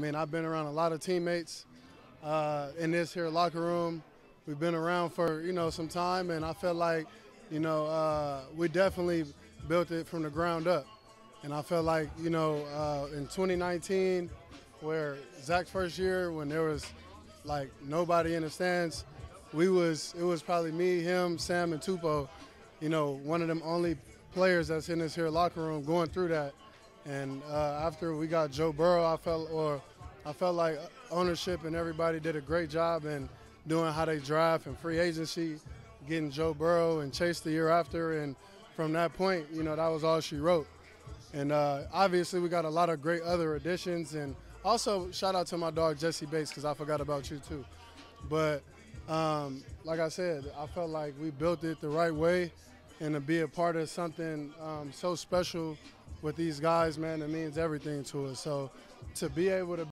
I mean, I've been around a lot of teammates uh, in this here locker room. We've been around for you know some time, and I felt like you know uh, we definitely built it from the ground up. And I felt like you know uh, in 2019, where Zac's first year, when there was like nobody in the stands, we was it was probably me, him, Sam, and Tupou. You know, one of them only players that's in this here locker room going through that. And uh, after we got Joe Burrow, I felt or I felt like ownership and everybody did a great job in doing how they draft and free agency, getting Joe Burrow and Chase the year after. And from that point, you know, that was all she wrote. And uh, obviously, we got a lot of great other additions. And also, shout out to my dog Jessie Bates because I forgot about you too. But um, like I said, I felt like we built it the right way, and to be a part of something um, so special with these guys, man, it means everything to us. So to be able to